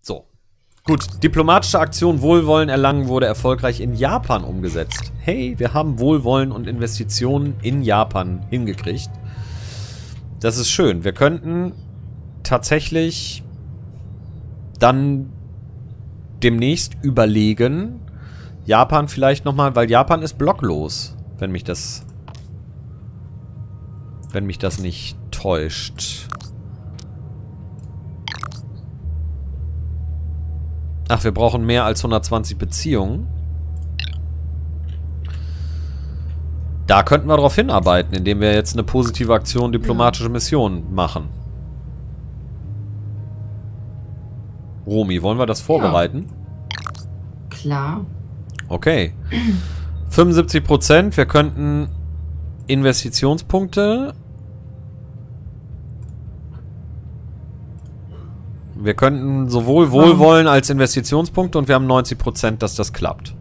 So. Gut, diplomatische Aktion Wohlwollen erlangen wurde erfolgreich in Japan umgesetzt. Hey, wir haben Wohlwollen und Investitionen in Japan hingekriegt. Das ist schön. Wir könnten tatsächlich dann demnächst überlegen, Japan vielleicht nochmal, weil Japan ist blocklos, wenn mich das wenn mich das nicht täuscht. Ach, wir brauchen mehr als 120 Beziehungen. Da könnten wir darauf hinarbeiten, indem wir jetzt eine positive Aktion, diplomatische Mission machen. Romi, wollen wir das vorbereiten? Ja. Klar. Okay. 75 Prozent. Wir könnten Investitionspunkte. Wir könnten sowohl Wohlwollen als Investitionspunkte und wir haben 90 Prozent, dass das klappt.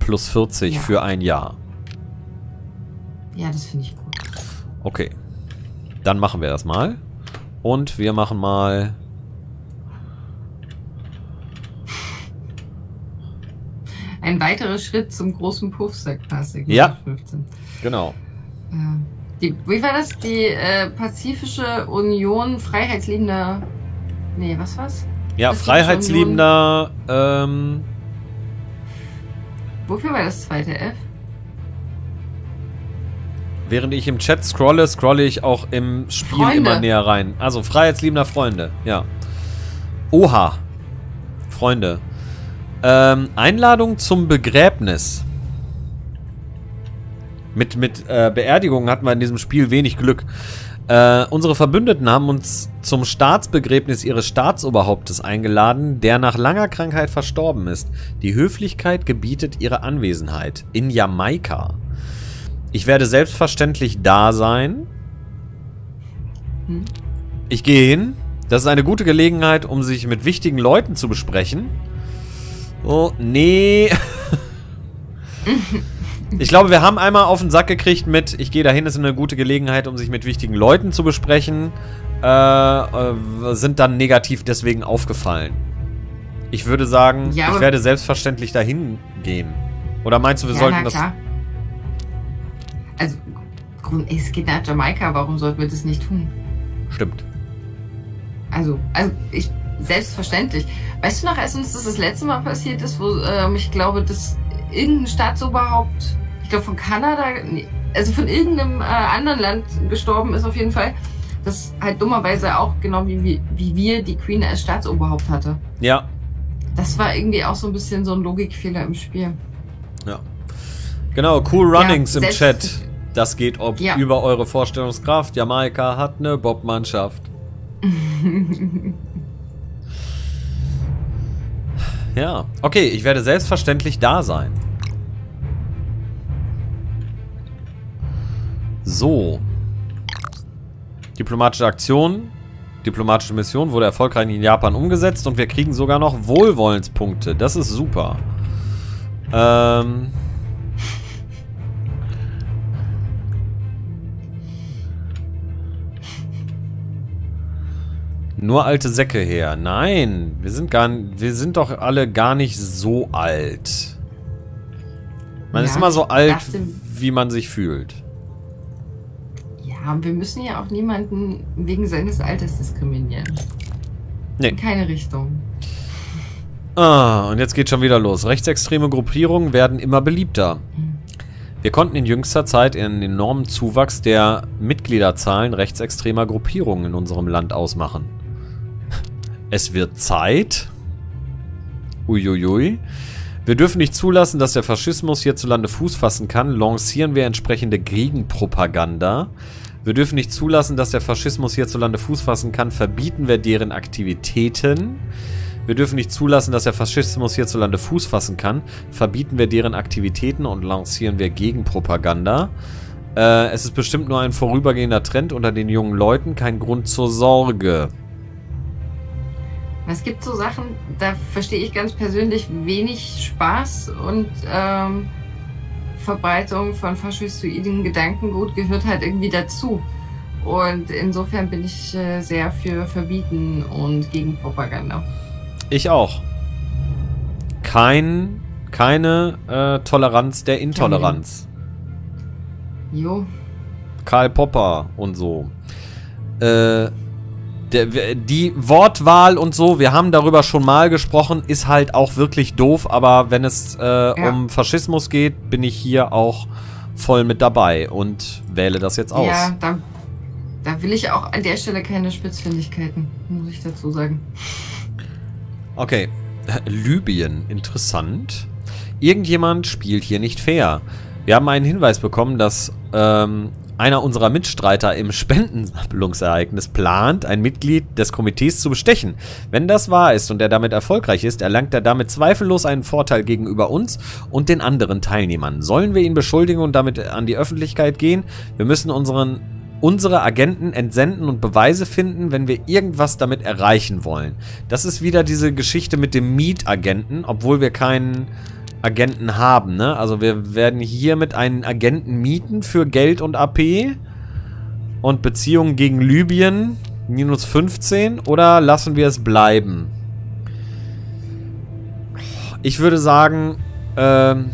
Plus 40 ja. für ein Jahr. Ja, das finde ich gut. Okay. Dann machen wir das mal. Und wir machen mal ein weiterer Schritt zum großen Puffsack Classic. Ja. 15. Genau. Äh, die, wie war das? Die äh, Pazifische Union Freiheitsliebender. Nee, was war's? Ja, Pazifische Freiheitsliebender. Ähm, Wofür war das zweite F? Während ich im Chat scrolle, scrolle ich auch im Spiel Freunde. immer näher rein. Also freiheitsliebender Freunde, ja. Oha. Freunde. Ähm, Einladung zum Begräbnis. Mit, mit äh, Beerdigungen hatten wir in diesem Spiel wenig Glück. Äh, unsere Verbündeten haben uns zum Staatsbegräbnis ihres Staatsoberhauptes eingeladen, der nach langer Krankheit verstorben ist. Die Höflichkeit gebietet ihre Anwesenheit. In Jamaika. Ich werde selbstverständlich da sein. Hm? Ich gehe hin. Das ist eine gute Gelegenheit, um sich mit wichtigen Leuten zu besprechen. Oh, nee. ich glaube, wir haben einmal auf den Sack gekriegt mit, ich gehe dahin, ist eine gute Gelegenheit, um sich mit wichtigen Leuten zu besprechen. Äh, äh, sind dann negativ deswegen aufgefallen. Ich würde sagen, ja, ich werde selbstverständlich dahin gehen. Oder meinst du, wir ja, sollten das... Also, es geht nach Jamaika, warum sollten wir das nicht tun? Stimmt. Also, also ich selbstverständlich. Weißt du noch, als uns das das letzte Mal passiert ist, wo ähm, ich glaube, dass irgendein Staatsoberhaupt, ich glaube von Kanada, also von irgendeinem äh, anderen Land gestorben ist auf jeden Fall, das halt dummerweise auch genau wie, wie wir die Queen als Staatsoberhaupt hatte. Ja. Das war irgendwie auch so ein bisschen so ein Logikfehler im Spiel. Ja. Genau, cool Runnings ja, im Chat. Das geht ob ja. über eure Vorstellungskraft. Jamaika hat eine Bob-Mannschaft. Ja. Okay, ich werde selbstverständlich da sein. So. Diplomatische Aktion. Diplomatische Mission wurde erfolgreich in Japan umgesetzt und wir kriegen sogar noch Wohlwollenspunkte. Das ist super. Ähm... Nur alte Säcke her. Nein, wir sind gar wir sind doch alle gar nicht so alt. Man ja, ist immer so alt, wie man sich fühlt. Ja, wir müssen ja auch niemanden wegen seines Alters diskriminieren. Nee. In keine Richtung. Ah, und jetzt geht schon wieder los. Rechtsextreme Gruppierungen werden immer beliebter. Wir konnten in jüngster Zeit einen enormen Zuwachs der Mitgliederzahlen rechtsextremer Gruppierungen in unserem Land ausmachen. Es wird Zeit. Uiuiui. Wir dürfen nicht zulassen, dass der Faschismus hierzulande Fuß fassen kann. Lancieren wir entsprechende Gegenpropaganda. Wir dürfen nicht zulassen, dass der Faschismus hierzulande Fuß fassen kann. Verbieten wir deren Aktivitäten. Wir dürfen nicht zulassen, dass der Faschismus hierzulande Fuß fassen kann. Verbieten wir deren Aktivitäten und lancieren wir Gegenpropaganda. Äh, es ist bestimmt nur ein vorübergehender Trend unter den jungen Leuten. Kein Grund zur Sorge. Es gibt so Sachen, da verstehe ich ganz persönlich wenig Spaß und ähm, Verbreitung von faschistoiden Gedankengut gehört halt irgendwie dazu. Und insofern bin ich äh, sehr für Verbieten und gegen Propaganda. Ich auch. Kein, keine äh, Toleranz der Intoleranz. Jo. Karl Popper und so. Äh, der, die Wortwahl und so, wir haben darüber schon mal gesprochen, ist halt auch wirklich doof, aber wenn es äh, ja. um Faschismus geht, bin ich hier auch voll mit dabei und wähle das jetzt aus. Ja, da, da will ich auch an der Stelle keine Spitzfindigkeiten, muss ich dazu sagen. Okay, Libyen, interessant. Irgendjemand spielt hier nicht fair. Wir haben einen Hinweis bekommen, dass ähm, einer unserer Mitstreiter im Spendensammlungsereignis plant, ein Mitglied des Komitees zu bestechen. Wenn das wahr ist und er damit erfolgreich ist, erlangt er damit zweifellos einen Vorteil gegenüber uns und den anderen Teilnehmern. Sollen wir ihn beschuldigen und damit an die Öffentlichkeit gehen? Wir müssen unseren unsere Agenten entsenden und Beweise finden, wenn wir irgendwas damit erreichen wollen. Das ist wieder diese Geschichte mit dem Mietagenten, obwohl wir keinen Agenten haben, ne? Also wir werden hiermit einen Agenten mieten für Geld und AP und Beziehungen gegen Libyen minus 15 oder lassen wir es bleiben? Ich würde sagen, ähm...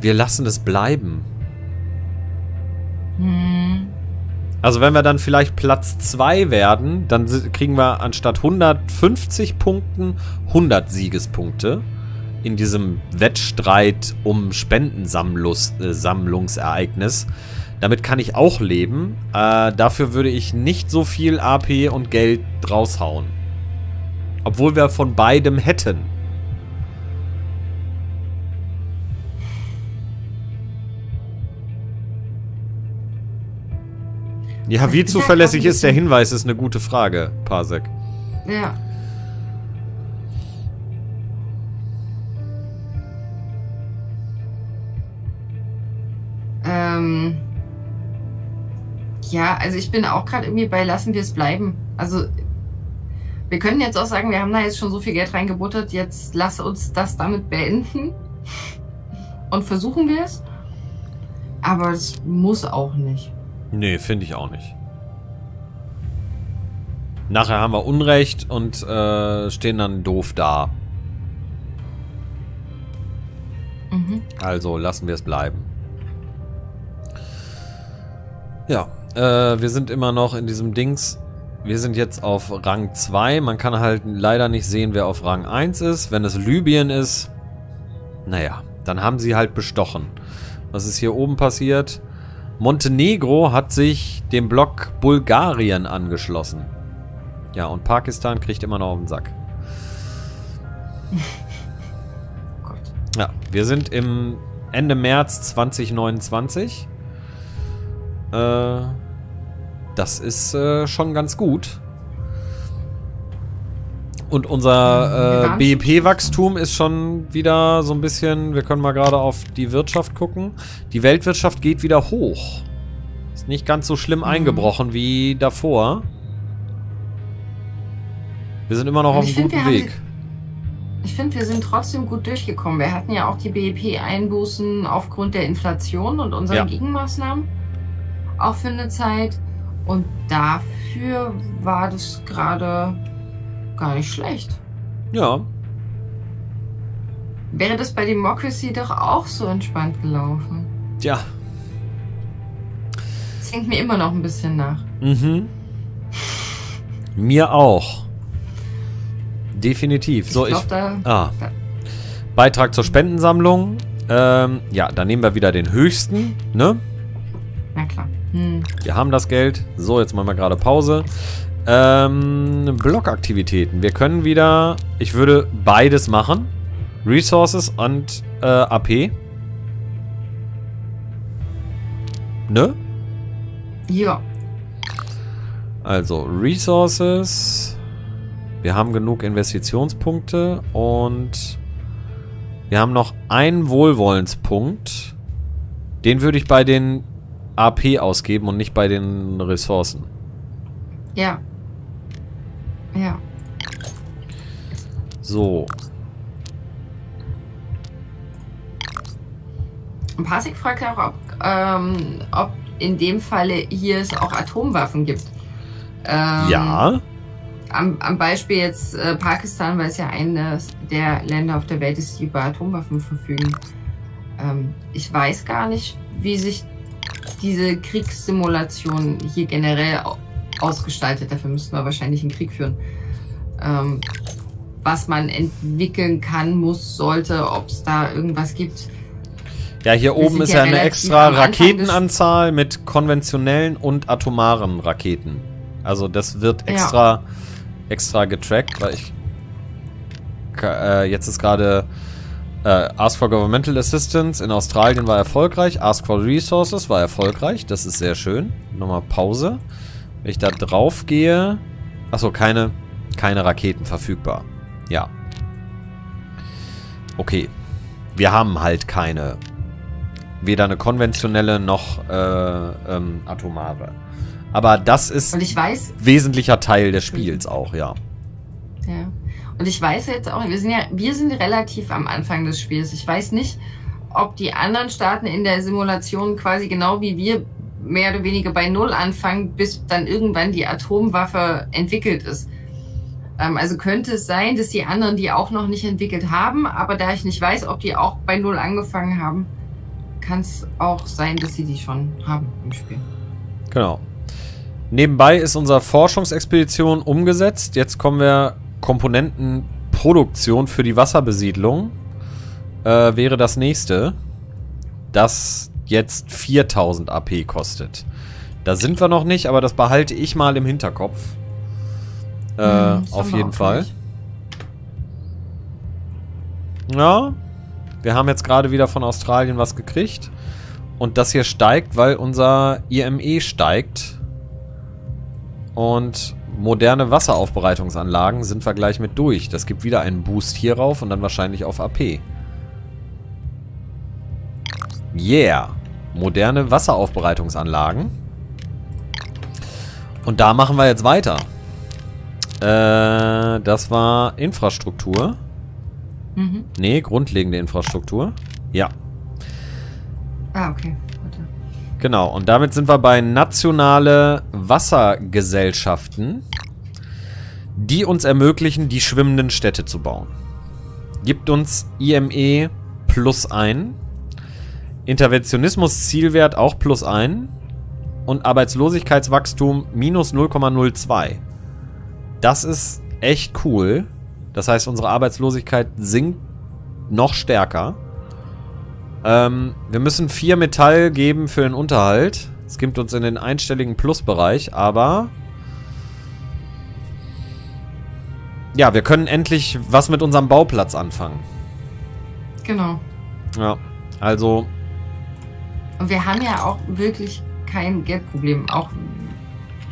Wir lassen es bleiben. Hm. Also wenn wir dann vielleicht Platz 2 werden, dann kriegen wir anstatt 150 Punkten 100 Siegespunkte in diesem Wettstreit um Spendensammlungsereignis. Damit kann ich auch leben. Äh, dafür würde ich nicht so viel AP und Geld raushauen. Obwohl wir von beidem hätten. Ja, wie zuverlässig ist der Hinweis, ist eine gute Frage, Parsek. Ja. Ähm. Ja, also ich bin auch gerade irgendwie bei lassen wir es bleiben. Also wir können jetzt auch sagen, wir haben da jetzt schon so viel Geld reingebuttert, jetzt lass uns das damit beenden. Und versuchen wir es. Aber es muss auch nicht. Nee, finde ich auch nicht. Nachher haben wir Unrecht und äh, stehen dann doof da. Mhm. Also lassen wir es bleiben. Ja, äh, wir sind immer noch in diesem Dings. Wir sind jetzt auf Rang 2. Man kann halt leider nicht sehen, wer auf Rang 1 ist. Wenn es Libyen ist, naja, dann haben sie halt bestochen. Was ist hier oben passiert? Montenegro hat sich dem Block Bulgarien angeschlossen. Ja, und Pakistan kriegt immer noch auf den Sack. Gott. Ja, wir sind im Ende März 2029. Äh, das ist äh, schon ganz gut. Und unser äh, BIP-Wachstum ist schon wieder so ein bisschen, wir können mal gerade auf die Wirtschaft gucken. Die Weltwirtschaft geht wieder hoch. Ist nicht ganz so schlimm mhm. eingebrochen wie davor. Wir sind immer noch auf einem guten Weg. ich finde, wir sind trotzdem gut durchgekommen. Wir hatten ja auch die BIP-Einbußen aufgrund der Inflation und unseren ja. Gegenmaßnahmen. Auch für eine Zeit. Und dafür war das gerade gar nicht schlecht. Ja. Wäre das bei Democracy doch auch so entspannt gelaufen? Tja. Das hängt mir immer noch ein bisschen nach. Mhm. mir auch. Definitiv. So, ich. Glaub, da, ah. Da. Beitrag zur Spendensammlung. Ähm, ja, dann nehmen wir wieder den höchsten, ne? Na klar. Hm. Wir haben das Geld. So, jetzt machen wir gerade Pause. Ähm, Blockaktivitäten. Wir können wieder, ich würde beides machen. Resources und äh, AP. Ne? Ja. Also, Resources. Wir haben genug Investitionspunkte und wir haben noch einen Wohlwollenspunkt. Den würde ich bei den AP ausgeben und nicht bei den Ressourcen. Ja. Ja. So. Und Pasik fragt auch, ob, ähm, ob in dem Falle hier es auch Atomwaffen gibt. Ähm, ja. Am, am, Beispiel jetzt äh, Pakistan, weil es ja eines der Länder auf der Welt ist, die über Atomwaffen verfügen. Ähm, ich weiß gar nicht, wie sich diese Kriegssimulation hier generell ausgestaltet. Dafür müssten wir wahrscheinlich einen Krieg führen. Ähm, was man entwickeln kann, muss, sollte, ob es da irgendwas gibt. Ja, hier oben ist ja eine extra Raketenanzahl mit konventionellen und atomaren Raketen. Also das wird extra, ja. extra getrackt, weil ich äh, jetzt ist gerade äh, Ask for Governmental Assistance in Australien war erfolgreich. Ask for Resources war erfolgreich. Das ist sehr schön. Nochmal Pause. Wenn ich da drauf gehe... Achso, keine, keine Raketen verfügbar. Ja. Okay. Wir haben halt keine. Weder eine konventionelle noch äh, ähm, atomare. Aber das ist weiß, wesentlicher Teil des Spiels auch, ja. Ja. Und ich weiß jetzt auch, wir sind ja, wir sind relativ am Anfang des Spiels. Ich weiß nicht, ob die anderen Staaten in der Simulation quasi genau wie wir mehr oder weniger bei Null anfangen, bis dann irgendwann die Atomwaffe entwickelt ist. Ähm, also könnte es sein, dass die anderen die auch noch nicht entwickelt haben, aber da ich nicht weiß, ob die auch bei Null angefangen haben, kann es auch sein, dass sie die schon haben im Spiel. Genau. Nebenbei ist unsere Forschungsexpedition umgesetzt. Jetzt kommen wir Komponentenproduktion für die Wasserbesiedlung. Äh, wäre das nächste. Das jetzt 4000 AP kostet. Da sind wir noch nicht, aber das behalte ich mal im Hinterkopf. Äh, hm, auf jeden Fall. Nicht. Ja. Wir haben jetzt gerade wieder von Australien was gekriegt. Und das hier steigt, weil unser IME steigt. Und moderne Wasseraufbereitungsanlagen sind wir gleich mit durch. Das gibt wieder einen Boost hier rauf und dann wahrscheinlich auf AP. Yeah. Moderne Wasseraufbereitungsanlagen. Und da machen wir jetzt weiter. Äh, das war Infrastruktur. Mhm. Nee, grundlegende Infrastruktur. Ja. Ah, okay. Genau, und damit sind wir bei nationale Wassergesellschaften, die uns ermöglichen, die schwimmenden Städte zu bauen. Gibt uns IME plus ein. Interventionismus-Zielwert auch plus ein. Und Arbeitslosigkeitswachstum minus 0,02. Das ist echt cool. Das heißt, unsere Arbeitslosigkeit sinkt noch stärker. Ähm, wir müssen vier Metall geben für den Unterhalt. Es gibt uns in den einstelligen Plusbereich, aber... Ja, wir können endlich was mit unserem Bauplatz anfangen. Genau. Ja, also... Und wir haben ja auch wirklich kein Geldproblem. Auch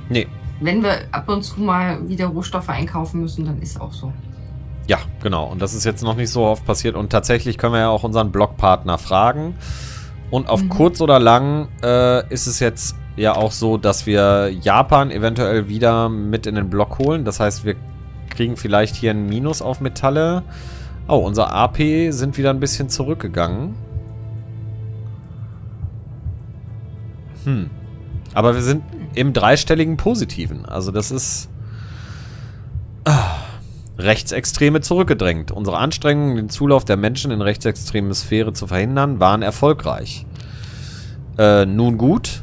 nee. wenn wir ab und zu mal wieder Rohstoffe einkaufen müssen, dann ist auch so. Ja, genau. Und das ist jetzt noch nicht so oft passiert. Und tatsächlich können wir ja auch unseren Blogpartner fragen. Und auf mhm. kurz oder lang äh, ist es jetzt ja auch so, dass wir Japan eventuell wieder mit in den Block holen. Das heißt, wir kriegen vielleicht hier ein Minus auf Metalle. Oh, unser AP sind wieder ein bisschen zurückgegangen. Hm. Aber wir sind im dreistelligen Positiven. Also das ist... Ah. Rechtsextreme zurückgedrängt. Unsere Anstrengungen, den Zulauf der Menschen in rechtsextreme Sphäre zu verhindern, waren erfolgreich. Äh, nun gut.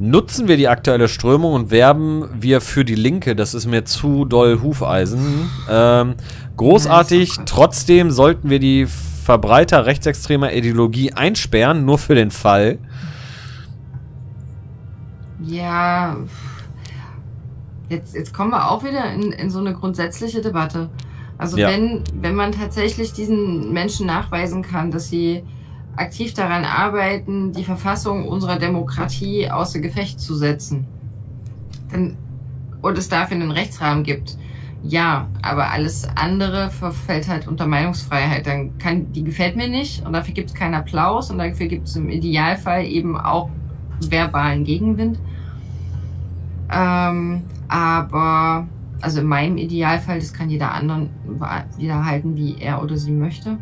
Nutzen wir die aktuelle Strömung und werben wir für die Linke. Das ist mir zu doll Hufeisen. Ähm, großartig. Trotzdem sollten wir die Verbreiter rechtsextremer Ideologie einsperren, nur für den Fall. Ja, Jetzt, jetzt kommen wir auch wieder in, in so eine grundsätzliche Debatte. Also ja. wenn, wenn man tatsächlich diesen Menschen nachweisen kann, dass sie aktiv daran arbeiten, die Verfassung unserer Demokratie außer Gefecht zu setzen, dann, und es dafür einen Rechtsrahmen gibt, ja, aber alles andere verfällt halt unter Meinungsfreiheit. Dann kann, die gefällt mir nicht und dafür gibt es keinen Applaus und dafür gibt es im Idealfall eben auch verbalen Gegenwind. Ähm, aber, also in meinem Idealfall, das kann jeder anderen wieder halten, wie er oder sie möchte.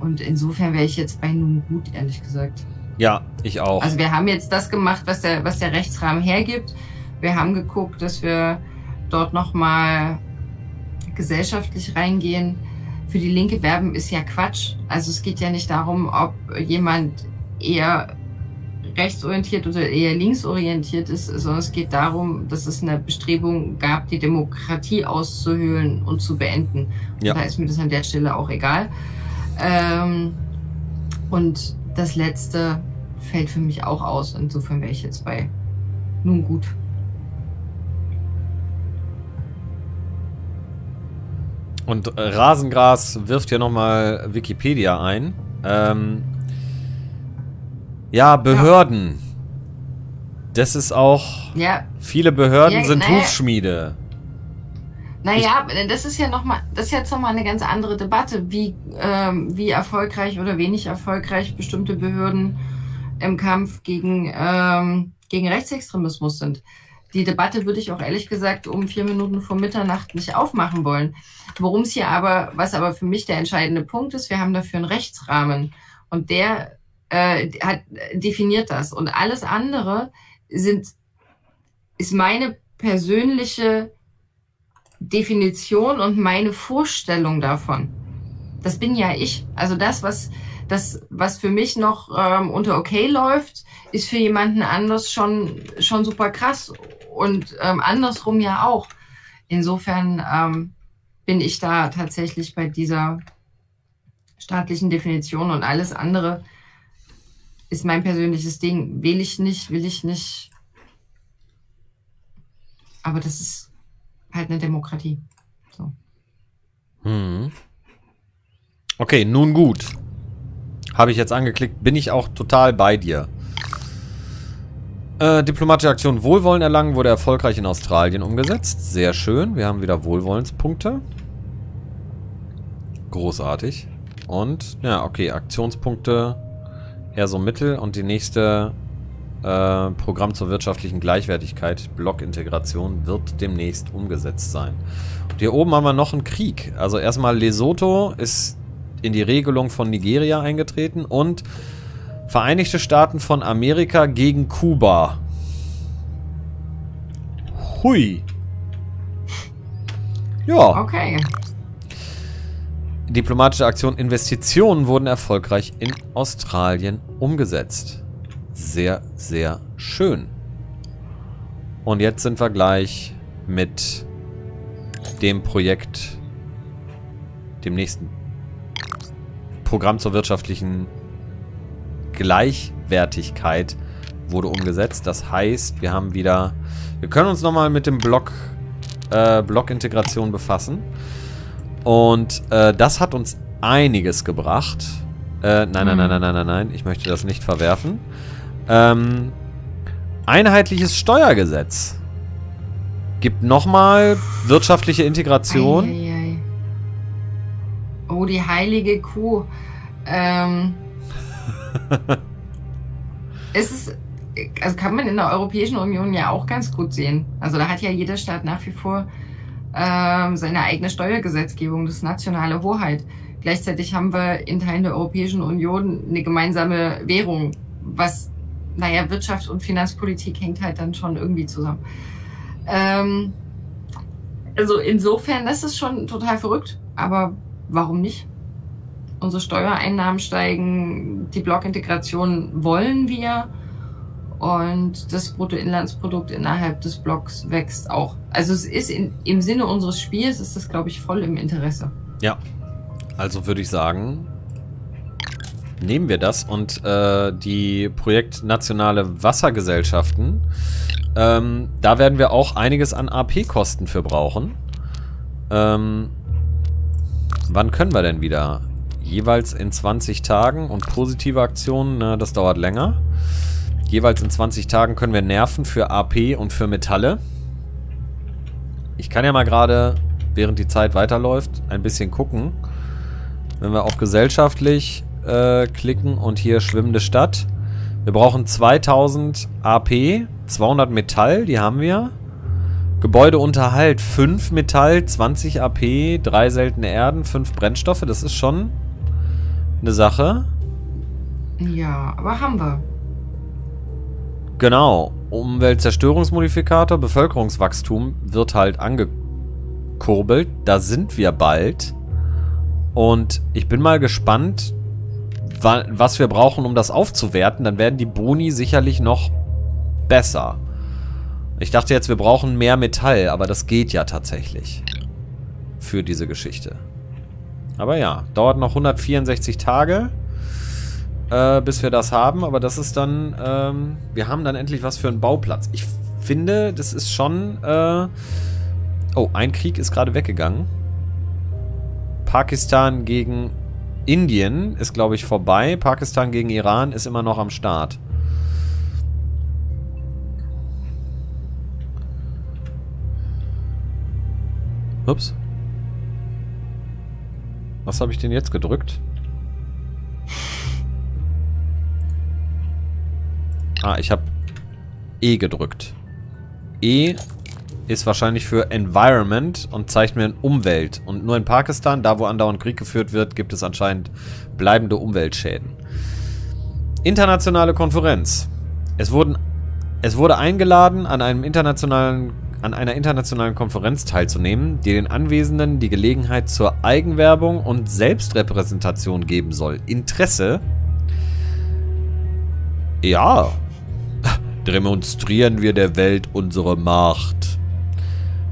Und insofern wäre ich jetzt bei nun gut, ehrlich gesagt. Ja, ich auch. Also wir haben jetzt das gemacht, was der, was der Rechtsrahmen hergibt. Wir haben geguckt, dass wir dort nochmal gesellschaftlich reingehen. Für die Linke werben ist ja Quatsch. Also es geht ja nicht darum, ob jemand eher rechtsorientiert oder eher linksorientiert ist, sondern es geht darum, dass es eine Bestrebung gab, die Demokratie auszuhöhlen und zu beenden. Ja. Und da ist mir das an der Stelle auch egal. Ähm, und das letzte fällt für mich auch aus. Insofern wäre ich jetzt bei nun gut. Und äh, Rasengras wirft hier nochmal Wikipedia ein. Ähm, ja, Behörden. Ja. Das ist auch. Ja. Viele Behörden ja, sind naja. Hufschmiede. Naja, das ist ja noch mal, das ist jetzt nochmal eine ganz andere Debatte, wie, ähm, wie erfolgreich oder wenig erfolgreich bestimmte Behörden im Kampf gegen, ähm, gegen Rechtsextremismus sind. Die Debatte würde ich auch ehrlich gesagt um vier Minuten vor Mitternacht nicht aufmachen wollen. Worum es hier aber, was aber für mich der entscheidende Punkt ist, wir haben dafür einen Rechtsrahmen und der äh, hat, definiert das. Und alles andere sind, ist meine persönliche Definition und meine Vorstellung davon. Das bin ja ich. Also das, was, das, was für mich noch ähm, unter okay läuft, ist für jemanden anders schon, schon super krass. Und ähm, andersrum ja auch. Insofern ähm, bin ich da tatsächlich bei dieser staatlichen Definition und alles andere ist mein persönliches Ding. Will ich nicht, will ich nicht. Aber das ist halt eine Demokratie. So. Hm. Okay, nun gut. Habe ich jetzt angeklickt, bin ich auch total bei dir. Äh, diplomatische Aktion Wohlwollen erlangen wurde erfolgreich in Australien umgesetzt. Sehr schön. Wir haben wieder Wohlwollenspunkte. Großartig. Und, ja, okay, Aktionspunkte eher so mittel. Und die nächste äh, Programm zur wirtschaftlichen Gleichwertigkeit, Blockintegration, wird demnächst umgesetzt sein. Und hier oben haben wir noch einen Krieg. Also erstmal Lesotho ist in die Regelung von Nigeria eingetreten und Vereinigte Staaten von Amerika gegen Kuba. Hui. Ja. Okay. Diplomatische Aktion Investitionen wurden erfolgreich in Australien umgesetzt sehr, sehr schön. Und jetzt sind wir gleich mit dem Projekt, dem nächsten Programm zur wirtschaftlichen Gleichwertigkeit wurde umgesetzt. Das heißt, wir haben wieder, wir können uns nochmal mit dem Block, äh, Blockintegration befassen. Und äh, das hat uns einiges gebracht. Äh, nein, nein, nein, nein, nein, nein, nein, ich möchte das nicht verwerfen. Ähm, einheitliches Steuergesetz. Gibt nochmal wirtschaftliche Integration. Ei, ei, ei. Oh, die heilige Kuh. Ähm, es ist, also kann man in der Europäischen Union ja auch ganz gut sehen. Also da hat ja jeder Staat nach wie vor ähm, seine eigene Steuergesetzgebung, das nationale Hoheit. Gleichzeitig haben wir in Teilen der Europäischen Union eine gemeinsame Währung, was naja, Wirtschaft und Finanzpolitik hängt halt dann schon irgendwie zusammen. Ähm, also insofern, das ist schon total verrückt, aber warum nicht? Unsere Steuereinnahmen steigen, die Blockintegration wollen wir und das Bruttoinlandsprodukt innerhalb des Blocks wächst auch. Also es ist in, im Sinne unseres Spiels, ist das, glaube ich, voll im Interesse. Ja, also würde ich sagen, nehmen wir das und äh, die Projekt Nationale Wassergesellschaften, ähm, da werden wir auch einiges an AP-Kosten für brauchen. Ähm, wann können wir denn wieder? Jeweils in 20 Tagen und positive Aktionen, na, das dauert länger. Jeweils in 20 Tagen können wir nerven für AP und für Metalle. Ich kann ja mal gerade, während die Zeit weiterläuft, ein bisschen gucken. Wenn wir auf gesellschaftlich äh, klicken und hier schwimmende Stadt. Wir brauchen 2000 AP, 200 Metall, die haben wir. Gebäudeunterhalt 5 Metall, 20 AP, 3 seltene Erden, 5 Brennstoffe. Das ist schon eine Sache. Ja, aber haben wir. Genau. Umweltzerstörungsmodifikator, Bevölkerungswachstum wird halt angekurbelt. Da sind wir bald. Und ich bin mal gespannt, wa was wir brauchen, um das aufzuwerten. Dann werden die Boni sicherlich noch besser. Ich dachte jetzt, wir brauchen mehr Metall, aber das geht ja tatsächlich. Für diese Geschichte. Aber ja, dauert noch 164 Tage, äh, bis wir das haben. Aber das ist dann, ähm, wir haben dann endlich was für einen Bauplatz. Ich finde, das ist schon, äh, oh, ein Krieg ist gerade weggegangen. Pakistan gegen Indien ist, glaube ich, vorbei. Pakistan gegen Iran ist immer noch am Start. Ups. Was habe ich denn jetzt gedrückt? Ah, ich habe E gedrückt. E ist wahrscheinlich für Environment und zeigt mir Umwelt. Und nur in Pakistan, da wo andauernd Krieg geführt wird, gibt es anscheinend bleibende Umweltschäden. Internationale Konferenz. Es, wurden, es wurde eingeladen, an, einem internationalen, an einer internationalen Konferenz teilzunehmen, die den Anwesenden die Gelegenheit zur Eigenwerbung und Selbstrepräsentation geben soll. Interesse? Ja. Demonstrieren wir der Welt unsere Macht.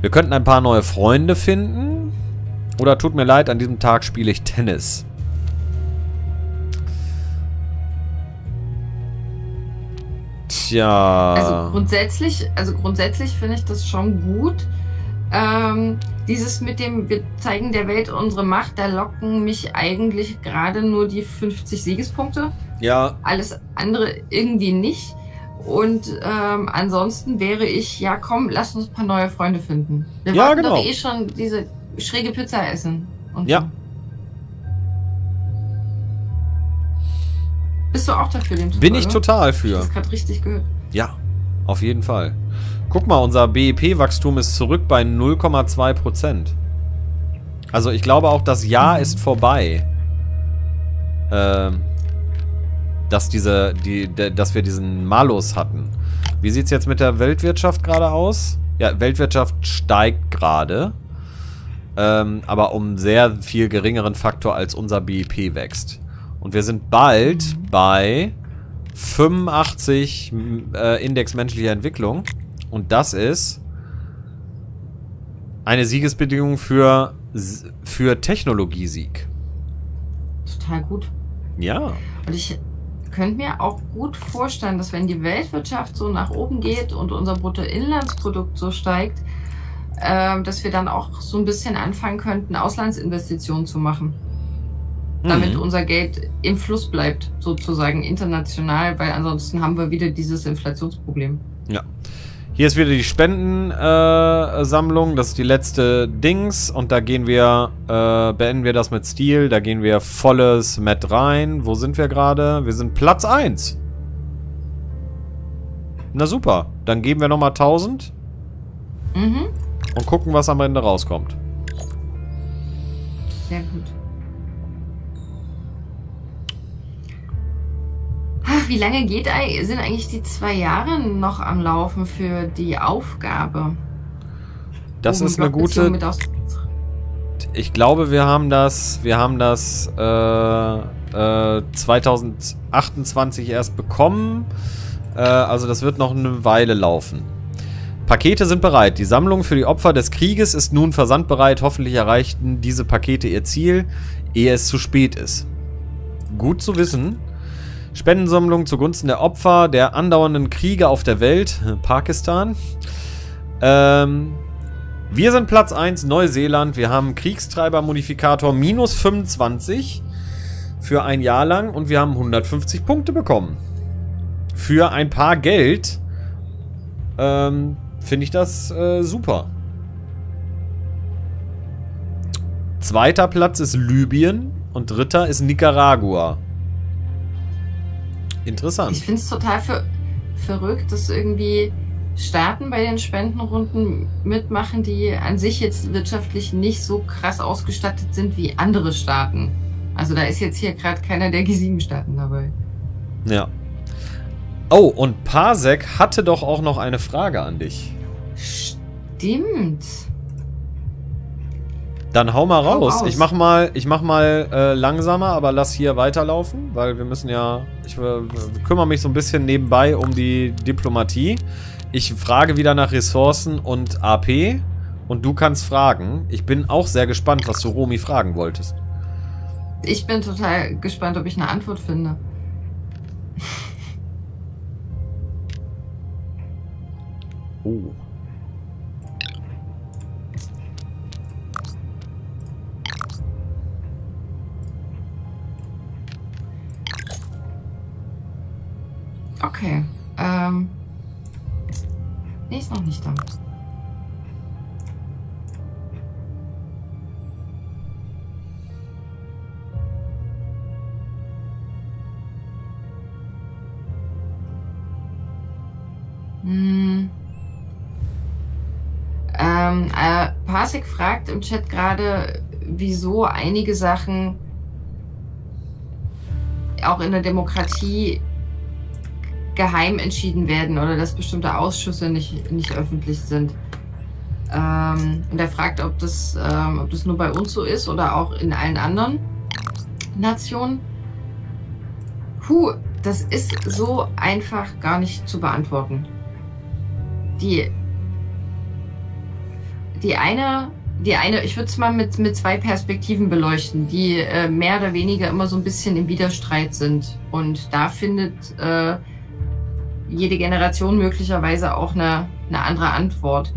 Wir könnten ein paar neue Freunde finden. Oder tut mir leid, an diesem Tag spiele ich Tennis. Tja. Also grundsätzlich, also grundsätzlich finde ich das schon gut. Ähm, dieses mit dem, wir zeigen der Welt unsere Macht, da locken mich eigentlich gerade nur die 50 Siegespunkte. Ja. Alles andere irgendwie nicht. Und ähm, ansonsten wäre ich, ja komm, lass uns ein paar neue Freunde finden. Wir Ja, genau. doch eh schon diese schräge Pizza essen. Und Ja. Bist du auch dafür, den Bin ich oder? total Ich für. hab's gerade richtig gehört. Ja, auf jeden Fall. Guck mal, unser BIP-Wachstum ist zurück bei 0,2%. Also ich glaube auch, das Jahr Mhm. ist vorbei. Ähm, dass diese, die, de, dass wir diesen Malus hatten. Wie sieht's jetzt mit der Weltwirtschaft gerade aus? Ja, Weltwirtschaft steigt gerade. Ähm, aber um sehr viel geringeren Faktor als unser BIP wächst. Und wir sind bald bei 85 m, äh, Index menschlicher Entwicklung. Und das ist eine Siegesbedingung für, für Technologiesieg. Total gut. Ja. Und ich könnte mir auch gut vorstellen, dass wenn die Weltwirtschaft so nach oben geht und unser Bruttoinlandsprodukt so steigt, ähm, dass wir dann auch so ein bisschen anfangen könnten, Auslandsinvestitionen zu machen. Damit Mhm. unser Geld im Fluss bleibt, sozusagen international, weil ansonsten haben wir wieder dieses Inflationsproblem. Ja. Hier ist wieder die Spendensammlung. Äh, das ist die letzte Dings. Und da gehen wir, äh, beenden wir das mit Stil. Da gehen wir volles Met rein. Wo sind wir gerade? Wir sind Platz 1. Na super. Dann geben wir nochmal 1000 Mhm, und gucken, was am Ende rauskommt. sehr gut. Wie lange geht, sind eigentlich die zwei Jahre noch am Laufen für die Aufgabe? Das Um ist eine gute. Ich glaube, wir haben das. Wir haben das äh, äh, 2028 erst bekommen. Äh, also das wird noch eine Weile laufen. Pakete sind bereit. Die Sammlung für die Opfer des Krieges ist nun versandbereit. Hoffentlich erreichten diese Pakete ihr Ziel, ehe es zu spät ist. Gut zu wissen. Spendensammlung zugunsten der Opfer der andauernden Kriege auf der Welt. Pakistan. Ähm, wir sind Platz 1, Neuseeland. Wir haben Kriegstreiber-Modifikator minus 25 für ein Jahr lang und wir haben 150 Punkte bekommen. Für ein paar Geld ähm, finde ich das äh, super. Zweiter Platz ist Libyen und dritter ist Nicaragua. Interessant. Ich finde es total ver verrückt, dass irgendwie Staaten bei den Spendenrunden mitmachen, die an sich jetzt wirtschaftlich nicht so krass ausgestattet sind wie andere Staaten. Also da ist jetzt hier gerade keiner der G7-Staaten dabei. Ja. Oh, und Parsec hatte doch auch noch eine Frage an dich. Stimmt. Dann hau mal Hau raus. raus. Ich mach mal, ich mach mal äh, langsamer, aber lass hier weiterlaufen, weil wir müssen ja. Ich äh, kümmere mich so ein bisschen nebenbei um die Diplomatie. Ich frage wieder nach Ressourcen und AP und du kannst fragen. Ich bin auch sehr gespannt, was du Romi fragen wolltest. Ich bin total gespannt, ob ich eine Antwort finde. Oh. Okay. Ähm. Nee, ist noch nicht da. Hm. Ähm, äh, Parsec fragt im Chat gerade, wieso einige Sachen auch in der Demokratie geheim entschieden werden oder dass bestimmte Ausschüsse nicht, nicht öffentlich sind. Ähm, und er fragt, ob das, ähm, ob das nur bei uns so ist oder auch in allen anderen Nationen. Puh, das ist so einfach gar nicht zu beantworten. Die, die eine, die eine, ich würde es mal mit, mit zwei Perspektiven beleuchten, die äh, mehr oder weniger immer so ein bisschen im Widerstreit sind. Und da findet äh, jede Generation möglicherweise auch eine, eine andere Antwort.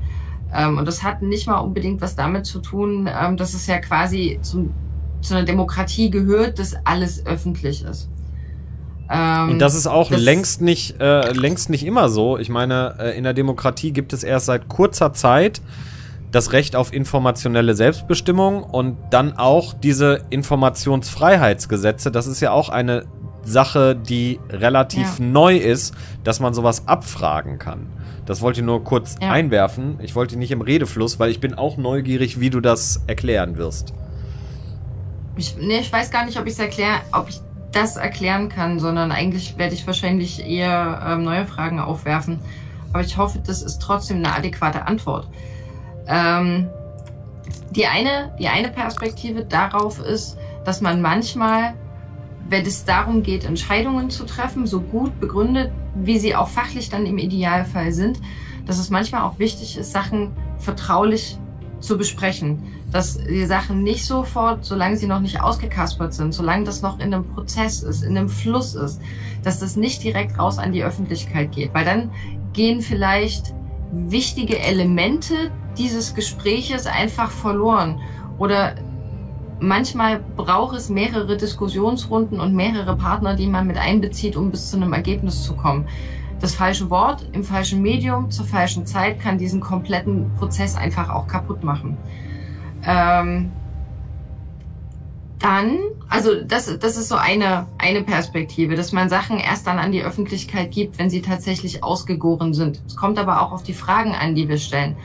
Ähm, und das hat nicht mal unbedingt was damit zu tun, ähm, dass es ja quasi zum, zu einer Demokratie gehört, dass alles öffentlich ist. Ähm, Und das ist auch das- längst nicht, äh, längst nicht immer so. Ich meine, äh, in der Demokratie gibt es erst seit kurzer Zeit das Recht auf informationelle Selbstbestimmung und dann auch diese Informationsfreiheitsgesetze. Das ist ja auch eine Sache, die relativ Ja. neu ist, dass man sowas abfragen kann. Das wollte ich nur kurz Ja. einwerfen. Ich wollte nicht im Redefluss, weil ich bin auch neugierig, wie du das erklären wirst. Ich, nee, ich weiß gar nicht, ob erkläre, ob ich das erklären kann, sondern eigentlich werde ich wahrscheinlich eher ähm, neue Fragen aufwerfen. Aber ich hoffe, das ist trotzdem eine adäquate Antwort. Ähm, die, eine, die eine Perspektive darauf ist, dass man manchmal, wenn es darum geht, Entscheidungen zu treffen, so gut begründet, wie sie auch fachlich dann im Idealfall sind, dass es manchmal auch wichtig ist, Sachen vertraulich zu besprechen. Dass die Sachen nicht sofort, solange sie noch nicht ausgekaspert sind, solange das noch in einem Prozess ist, in einem Fluss ist, dass das nicht direkt raus an die Öffentlichkeit geht. Weil dann gehen vielleicht wichtige Elemente dieses Gespräches einfach verloren. Oder manchmal braucht es mehrere Diskussionsrunden und mehrere Partner, die man mit einbezieht, um bis zu einem Ergebnis zu kommen. Das falsche Wort im falschen Medium zur falschen Zeit kann diesen kompletten Prozess einfach auch kaputt machen. Ähm, dann, also das, das ist so eine, eine Perspektive, dass man Sachen erst dann an die Öffentlichkeit gibt, wenn sie tatsächlich ausgegoren sind. Es kommt aber auch auf die Fragen an, die wir stellen.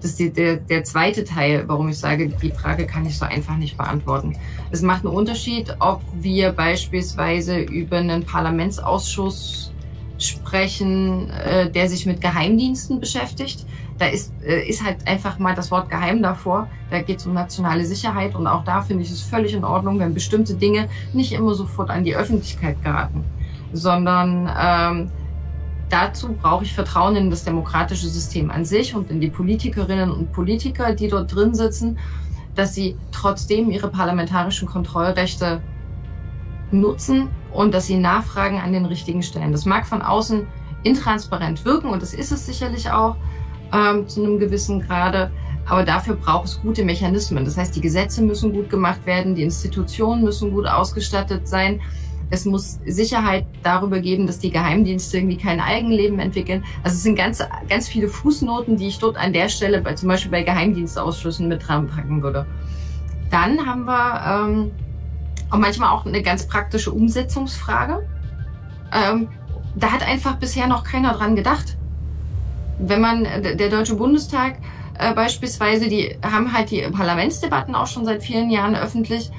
Das ist die, der, der zweite Teil, warum ich sage, die Frage kann ich so einfach nicht beantworten. Es macht einen Unterschied, ob wir beispielsweise über einen Parlamentsausschuss sprechen, äh, der sich mit Geheimdiensten beschäftigt. Da ist, äh, ist halt einfach mal das Wort geheim davor. Da geht es um nationale Sicherheit und auch da finde ich es völlig in Ordnung, wenn bestimmte Dinge nicht immer sofort an die Öffentlichkeit geraten, sondern ähm, dazu brauche ich Vertrauen in das demokratische System an sich und in die Politikerinnen und Politiker, die dort drin sitzen, dass sie trotzdem ihre parlamentarischen Kontrollrechte nutzen und dass sie Nachfragen an den richtigen Stellen. Das mag von außen intransparent wirken und das ist es sicherlich auch ähm, zu einem gewissen Grade. Aber dafür braucht es gute Mechanismen. Das heißt, die Gesetze müssen gut gemacht werden, die Institutionen müssen gut ausgestattet sein. Es muss Sicherheit darüber geben, dass die Geheimdienste irgendwie kein Eigenleben entwickeln. Also es sind ganz, ganz viele Fußnoten, die ich dort an der Stelle, bei, zum Beispiel bei Geheimdienstausschüssen mit dran packen würde. Dann haben wir ähm, und manchmal auch eine ganz praktische Umsetzungsfrage. Ähm, da hat einfach bisher noch keiner dran gedacht. Wenn man, äh, der Deutsche Bundestag äh, beispielsweise, die haben halt die Parlamentsdebatten auch schon seit vielen Jahren öffentlich.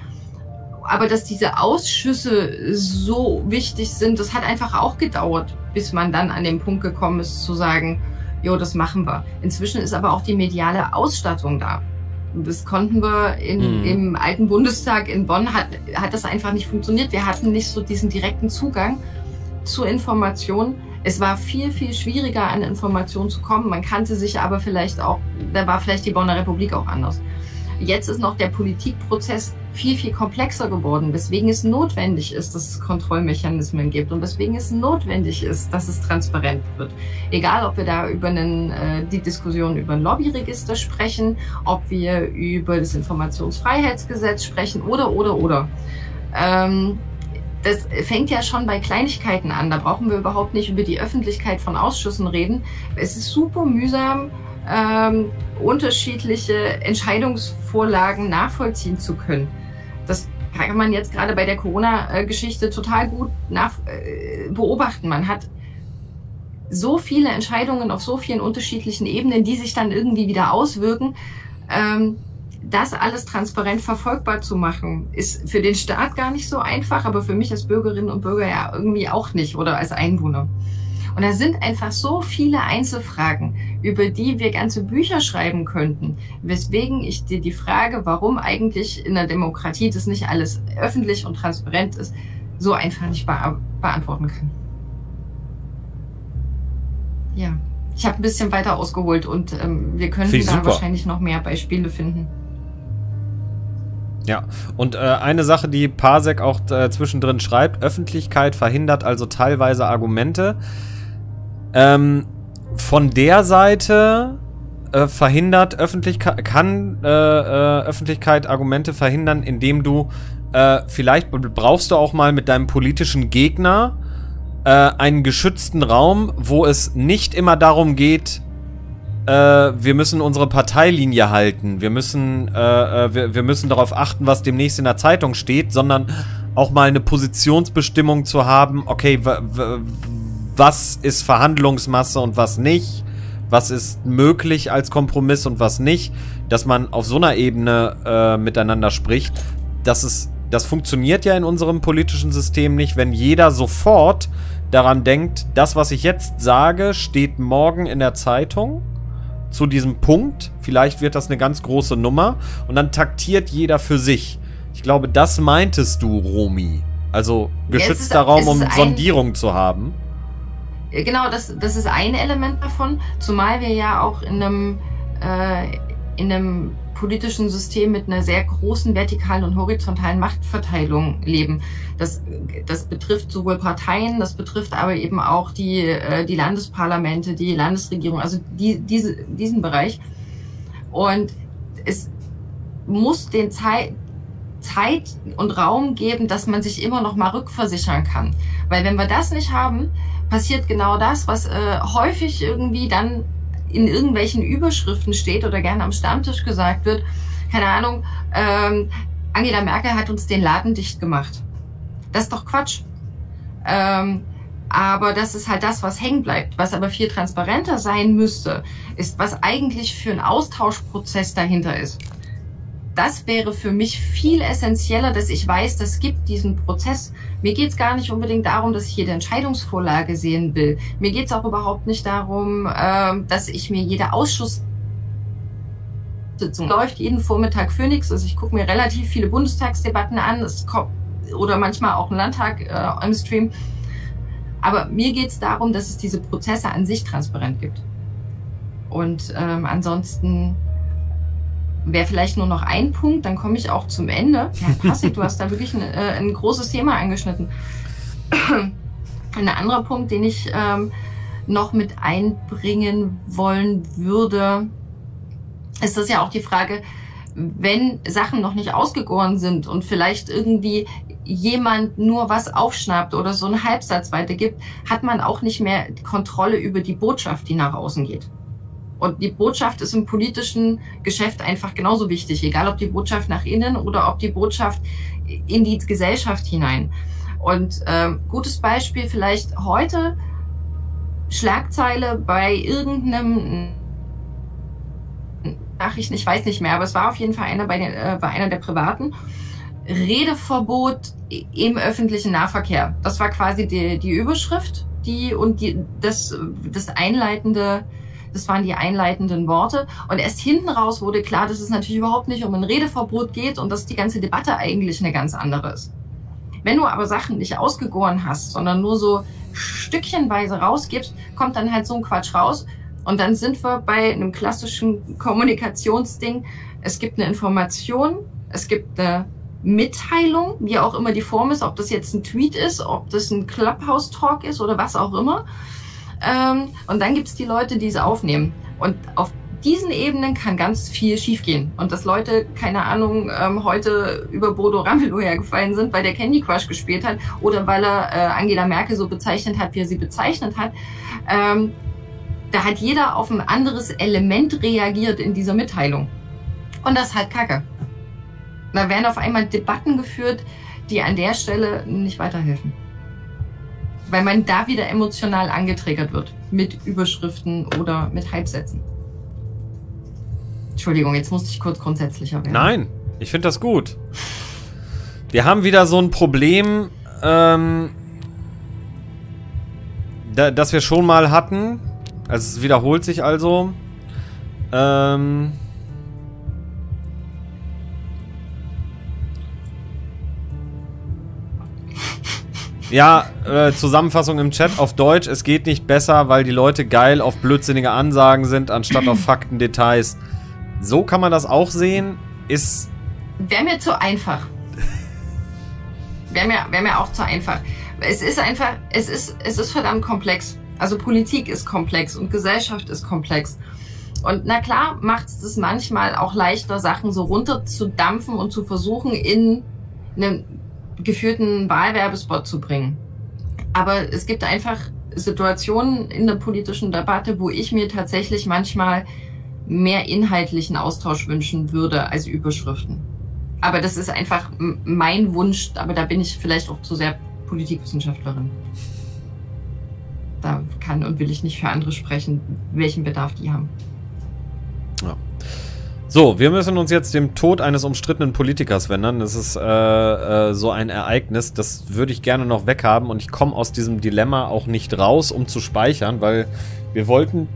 Aber dass diese Ausschüsse so wichtig sind, das hat einfach auch gedauert, bis man dann an den Punkt gekommen ist zu sagen, jo, das machen wir. Inzwischen ist aber auch die mediale Ausstattung da. Das konnten wir in, mhm. im alten Bundestag in Bonn, hat, hat das einfach nicht funktioniert. Wir hatten nicht so diesen direkten Zugang zur Information. Es war viel, viel schwieriger, an Informationen zu kommen. Man kannte sich aber vielleicht auch, da war vielleicht die Bonner Republik auch anders. Jetzt ist noch der Politikprozess viel, viel komplexer geworden, weswegen es notwendig ist, dass es Kontrollmechanismen gibt und weswegen es notwendig ist, dass es transparent wird. Egal, ob wir da über einen, äh, die Diskussion über ein Lobbyregister sprechen, ob wir über das Informationsfreiheitsgesetz sprechen oder, oder, oder. Ähm, das fängt ja schon bei Kleinigkeiten an. Da brauchen wir überhaupt nicht über die Öffentlichkeit von Ausschüssen reden. Es ist super mühsam, ähm, unterschiedliche Entscheidungsvorlagen nachvollziehen zu können. Kann man jetzt gerade bei der Corona-Geschichte total gut nach, äh, beobachten. Man hat so viele Entscheidungen auf so vielen unterschiedlichen Ebenen, die sich dann irgendwie wieder auswirken. Ähm, das alles transparent verfolgbar zu machen, ist für den Staat gar nicht so einfach, aber für mich als Bürgerinnen und Bürger ja irgendwie auch nicht oder als Einwohner. Und da sind einfach so viele Einzelfragen, über die wir ganze Bücher schreiben könnten, weswegen ich dir die Frage, warum eigentlich in der Demokratie das nicht alles öffentlich und transparent ist, so einfach nicht be beantworten kann. Ja, ich habe ein bisschen weiter ausgeholt und ähm, wir könnten da super. wahrscheinlich noch mehr Beispiele finden. Ja, und äh, eine Sache, die Parsec auch äh, zwischendrin schreibt, Öffentlichkeit verhindert also teilweise Argumente. Ähm, von der Seite äh, verhindert Öffentlichkeit, kann äh, äh, Öffentlichkeit Argumente verhindern, indem du äh, vielleicht brauchst du auch mal mit deinem politischen Gegner äh, einen geschützten Raum, wo es nicht immer darum geht, äh, wir müssen unsere Parteilinie halten, wir müssen, wir, wir müssen darauf achten, was demnächst in der Zeitung steht, sondern auch mal eine Positionsbestimmung zu haben, okay, was ist Verhandlungsmasse und was nicht, was ist möglich als Kompromiss und was nicht, dass man auf so einer Ebene äh, miteinander spricht. Das, ist, das funktioniert ja in unserem politischen System nicht, wenn jeder sofort daran denkt, das, was ich jetzt sage, steht morgen in der Zeitung zu diesem Punkt. Vielleicht wird das eine ganz große Nummer und dann taktiert jeder für sich. Ich glaube, das meintest du, Romi. Also geschützter Raum, um Sondierung zu haben. Äh, genau, das, das ist ein Element davon, zumal wir ja auch in einem, äh, in einem politischen System mit einer sehr großen vertikalen und horizontalen Machtverteilung leben. Das, das betrifft sowohl Parteien, das betrifft aber eben auch die, äh, die Landesparlamente, die Landesregierung, also die, diese, diesen Bereich. Und es muss den Zeit, Zeit und Raum geben, dass man sich immer noch mal rückversichern kann. Weil wenn wir das nicht haben, passiert genau das, was äh, häufig irgendwie dann in irgendwelchen Überschriften steht oder gerne am Stammtisch gesagt wird. Keine Ahnung, ähm, Angela Merkel hat uns den Laden dicht gemacht. Das ist doch Quatsch. Ähm, aber das ist halt das, was hängen bleibt. Was aber viel transparenter sein müsste, ist, was eigentlich für ein Austauschprozess dahinter ist das wäre für mich viel essentieller, dass ich weiß, das gibt diesen Prozess. Mir geht es gar nicht unbedingt darum, dass ich jede Entscheidungsvorlage sehen will. Mir geht es auch überhaupt nicht darum, äh, dass ich mir jede Ausschuss Sitzung läuft jeden Vormittag Phoenix. Also ich gucke mir relativ viele Bundestagsdebatten an kommt, oder manchmal auch einen Landtag äh, im Stream. Aber mir geht es darum, dass es diese Prozesse an sich transparent gibt. Und ähm, ansonsten wäre vielleicht nur noch ein Punkt, dann komme ich auch zum Ende. Ja, Passig, du hast da wirklich ein, äh, ein großes Thema angeschnitten. ein anderer Punkt, den ich ähm, noch mit einbringen wollen würde, ist das ja auch die Frage, wenn Sachen noch nicht ausgegoren sind und vielleicht irgendwie jemand nur was aufschnappt oder so einen Halbsatz weitergibt, hat man auch nicht mehr Kontrolle über die Botschaft, die nach außen geht. Und die Botschaft ist im politischen Geschäft einfach genauso wichtig, egal ob die Botschaft nach innen oder ob die Botschaft in die Gesellschaft hinein. Und ähm, gutes Beispiel vielleicht heute Schlagzeile bei irgendeinem Nachrichten, ich weiß nicht mehr, aber es war auf jeden Fall einer bei, den, äh, bei einer der privaten Redeverbot im öffentlichen Nahverkehr. Das war quasi die, die Überschrift, die und die, das, das einleitende, das waren die einleitenden Worte. Und erst hinten raus wurde klar, dass es natürlich überhaupt nicht um ein Redeverbot geht und dass die ganze Debatte eigentlich eine ganz andere ist. Wenn du aber Sachen nicht ausgegoren hast, sondern nur so stückchenweise rausgibst, kommt dann halt so ein Quatsch raus. Und dann sind wir bei einem klassischen Kommunikationsding. Es gibt eine Information, es gibt eine Mitteilung, wie auch immer die Form ist, ob das jetzt ein Tweet ist, ob das ein Clubhouse-Talk ist oder was auch immer. Ähm, und dann gibt es die Leute, die es aufnehmen. Und auf diesen Ebenen kann ganz viel schiefgehen. Und dass Leute, keine Ahnung, ähm, heute über Bodo Ramelow hergefallen sind, weil der Candy Crush gespielt hat oder weil er äh, Angela Merkel so bezeichnet hat, wie er sie bezeichnet hat. Ähm, da hat jeder auf ein anderes Element reagiert in dieser Mitteilung. Und das ist halt Kacke. Da werden auf einmal Debatten geführt, die an der Stelle nicht weiterhelfen. Weil man da wieder emotional angetriggert wird mit Überschriften oder mit Halbsätzen. Entschuldigung, jetzt musste ich kurz grundsätzlicher werden. Nein, ich finde das gut. Wir haben wieder so ein Problem, ähm, da, das wir schon mal hatten. Also es wiederholt sich also. Ähm, Ja, äh, Zusammenfassung im Chat auf Deutsch. Es geht nicht besser, weil die Leute geil auf blödsinnige Ansagen sind, anstatt auf Fakten, Details. So kann man das auch sehen. Ist. Wäre mir zu einfach. Wäre mir, wär mir auch zu einfach. Es ist einfach, es ist, es ist verdammt komplex. Also Politik ist komplex und Gesellschaft ist komplex. Und na klar macht es das manchmal auch leichter, Sachen so runterzudampfen und zu versuchen, in einem geführten Wahlwerbespot zu bringen. Aber es gibt einfach Situationen in der politischen Debatte, wo ich mir tatsächlich manchmal mehr inhaltlichen Austausch wünschen würde als Überschriften. Aber das ist einfach mein Wunsch, aber da bin ich vielleicht auch zu sehr Politikwissenschaftlerin. Da kann und will ich nicht für andere sprechen, welchen Bedarf die haben. Ja. So, wir müssen uns jetzt dem Tod eines umstrittenen Politikers wenden. Das ist äh, äh, so ein Ereignis, das würde ich gerne noch weghaben und ich komme aus diesem Dilemma auch nicht raus, um zu speichern, weil wir wollten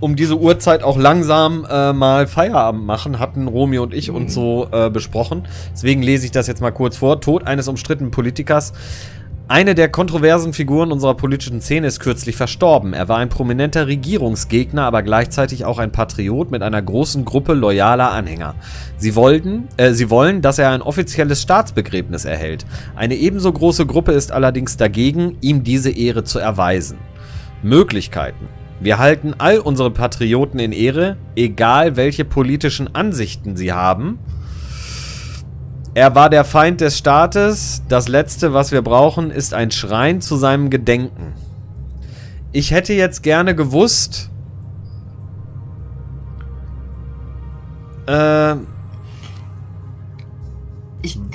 um diese Uhrzeit auch langsam äh, mal Feierabend machen, hatten Romy und ich mhm. uns so äh, besprochen. Deswegen lese ich das jetzt mal kurz vor. Tod eines umstrittenen Politikers. Eine der kontroversen Figuren unserer politischen Szene ist kürzlich verstorben. Er war ein prominenter Regierungsgegner, aber gleichzeitig auch ein Patriot mit einer großen Gruppe loyaler Anhänger. Sie wollten, äh, sie wollen, dass er ein offizielles Staatsbegräbnis erhält. Eine ebenso große Gruppe ist allerdings dagegen, ihm diese Ehre zu erweisen. Möglichkeiten. Wir halten all unsere Patrioten in Ehre, egal welche politischen Ansichten sie haben. Er war der Feind des Staates. Das Letzte, was wir brauchen, ist ein Schrein zu seinem Gedenken. Ich hätte jetzt gerne gewusst... Äh,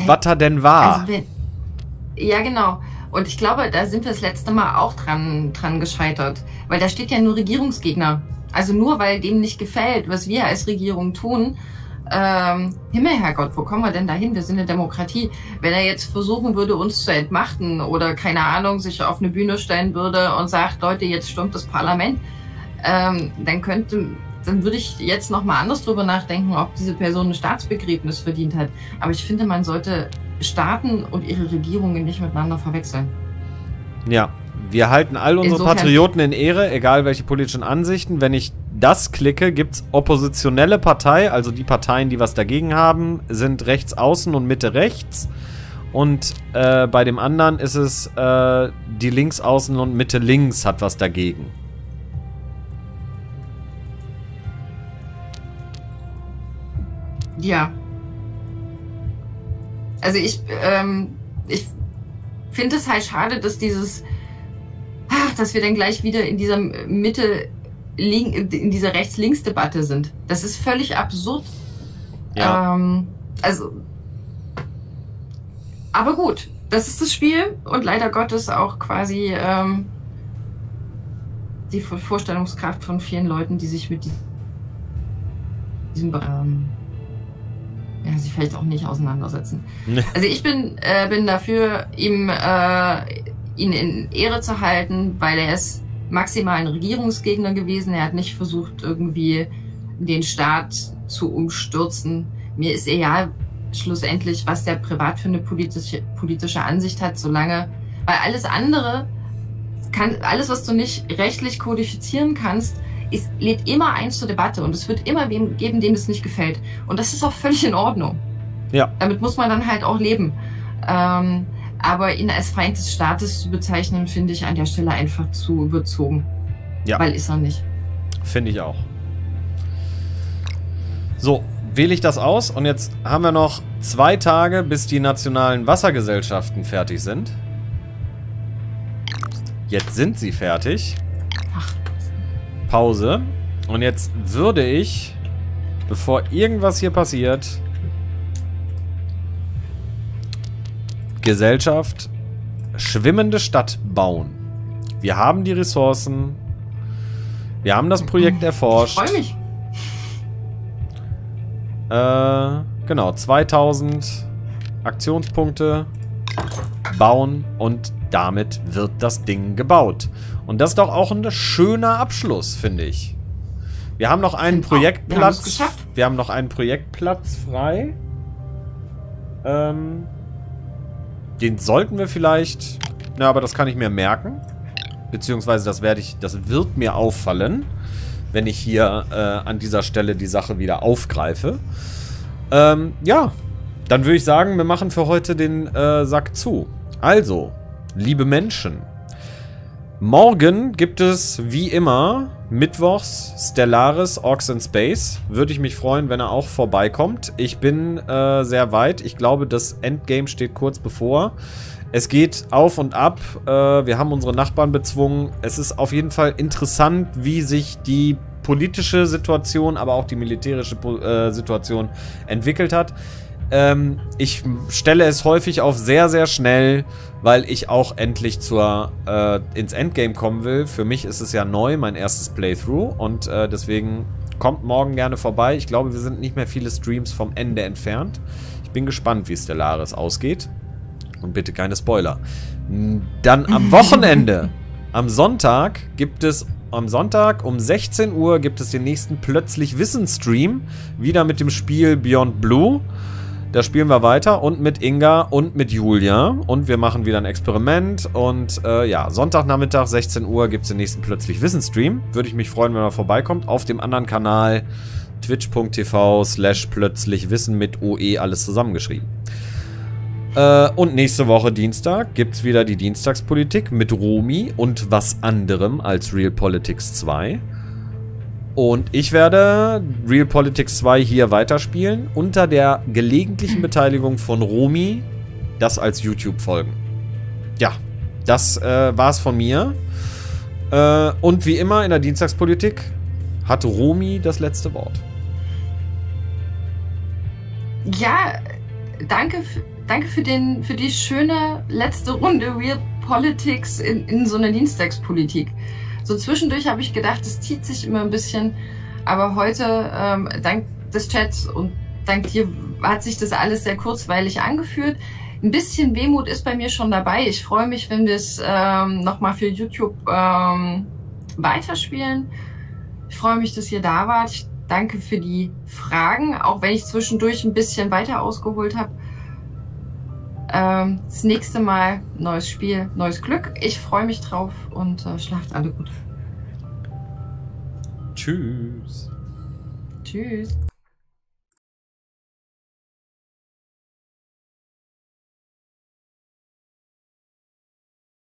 was er denn war. Also, ja, genau. Und ich glaube, da sind wir das letzte Mal auch dran, dran gescheitert. Weil da steht ja nur Regierungsgegner. Also nur weil dem nicht gefällt, was wir als Regierung tun, ähm, Himmel, Herrgott, wo kommen wir denn dahin? Wir sind eine Demokratie. Wenn er jetzt versuchen würde, uns zu entmachten oder keine Ahnung, sich auf eine Bühne stellen würde und sagt, Leute, jetzt stürmt das Parlament, ähm, dann könnte, dann würde ich jetzt noch mal anders drüber nachdenken, ob diese Person ein Staatsbegräbnis verdient hat. Aber ich finde, man sollte Staaten und ihre Regierungen nicht miteinander verwechseln. Ja, wir halten all unsere Insofern Patrioten in Ehre, egal welche politischen Ansichten. Wenn ich das klicke, gibt es oppositionelle Partei, also die Parteien, die was dagegen haben, sind rechts außen und Mitte rechts. Und äh, bei dem anderen ist es äh, die links außen und Mitte links hat was dagegen. Ja. Also ich, ähm, ich finde es halt schade, dass dieses ach, dass wir dann gleich wieder in dieser Mitte, in dieser Rechts-Links-Debatte sind. Das ist völlig absurd. Ja. Ähm, also, aber gut, das ist das Spiel und leider Gottes auch quasi ähm, die Vorstellungskraft von vielen Leuten, die sich mit diesem ähm, ja, sich vielleicht auch nicht auseinandersetzen. Also ich bin, äh, bin dafür, ihm äh, ihn in Ehre zu halten, weil er ist maximal ein Regierungsgegner gewesen. Er hat nicht versucht, irgendwie den Staat zu umstürzen. Mir ist egal schlussendlich, was der privat für eine politische, politische Ansicht hat, solange, weil alles andere kann, alles, was du nicht rechtlich kodifizieren kannst, ist, lädt immer eins zur Debatte und es wird immer wem geben, dem es nicht gefällt. Und das ist auch völlig in Ordnung. Ja. Damit muss man dann halt auch leben. Ähm, aber ihn als Feind des Staates zu bezeichnen, finde ich an der Stelle einfach zu überzogen. Ja. Weil ist er nicht. Finde ich auch. So, wähle ich das aus und jetzt haben wir noch zwei Tage, bis die nationalen Wassergesellschaften fertig sind. Jetzt sind sie fertig. Pause. Und jetzt würde ich, bevor irgendwas hier passiert, Gesellschaft schwimmende Stadt bauen. Wir haben die Ressourcen. Wir haben das Projekt erforscht. Ich freue mich. Äh, genau, 2000 Aktionspunkte bauen und damit wird das Ding gebaut. Und das ist doch auch ein schöner Abschluss, finde ich. Wir haben noch einen Projektplatz. Wir, wir haben noch einen Projektplatz frei. Ähm, den sollten wir vielleicht... Na, aber das kann ich mir merken. Beziehungsweise das werde ich... Das wird mir auffallen, wenn ich hier äh, an dieser Stelle die Sache wieder aufgreife. Ähm, ja. Dann würde ich sagen, wir machen für heute den äh, Sack zu. Also, liebe Menschen. Morgen gibt es wie immer Mittwochs Stellaris Orcs in Space. Würde ich mich freuen, wenn er auch vorbeikommt. Ich bin äh, sehr weit. Ich glaube, das Endgame steht kurz bevor. Es geht auf und ab. Äh, wir haben unsere Nachbarn bezwungen. Es ist auf jeden Fall interessant, wie sich die politische Situation, aber auch die militärische äh, Situation entwickelt hat. Ähm, ich stelle es häufig auf sehr, sehr schnell, weil ich auch endlich zur, äh, ins Endgame kommen will. Für mich ist es ja neu, mein erstes Playthrough. Und äh, deswegen kommt morgen gerne vorbei. Ich glaube, wir sind nicht mehr viele Streams vom Ende entfernt. Ich bin gespannt, wie Stellaris ausgeht. Und bitte keine Spoiler. Dann am Wochenende, am Sonntag, gibt es am Sonntag um 16 Uhr gibt es den nächsten Plötzlich Wissen Stream. Wieder mit dem Spiel Beyond Blue. Da spielen wir weiter und mit Inga und mit Julia. Und wir machen wieder ein Experiment. Und äh, ja, Sonntagnachmittag, 16 Uhr, gibt es den nächsten Plötzlich Wissen-Stream. Würde ich mich freuen, wenn er vorbeikommt. Auf dem anderen Kanal twitch.tv slash plötzlich Wissen mit OE alles zusammengeschrieben. Äh, und nächste Woche Dienstag gibt es wieder die Dienstagspolitik mit Romi und was anderem als Real Politics 2. Und ich werde Real Politics 2 hier weiterspielen, unter der gelegentlichen Beteiligung von Romi, das als YouTube-Folgen. Ja, das äh, war's von mir. Äh, und wie immer in der Dienstagspolitik hat Romi das letzte Wort. Ja, danke, danke für, den, für die schöne letzte Runde Real Politics in, in so einer Dienstagspolitik. So zwischendurch habe ich gedacht, es zieht sich immer ein bisschen. Aber heute, ähm, dank des Chats und dank dir, hat sich das alles sehr kurzweilig angefühlt. Ein bisschen Wehmut ist bei mir schon dabei. Ich freue mich, wenn wir es ähm, nochmal für YouTube ähm, weiterspielen. Ich freue mich, dass ihr da wart. Ich danke für die Fragen, auch wenn ich zwischendurch ein bisschen weiter ausgeholt habe. Ähm, das nächste Mal neues Spiel, neues Glück. Ich freue mich drauf und äh, schlaft alle gut. Tschüss. Tschüss.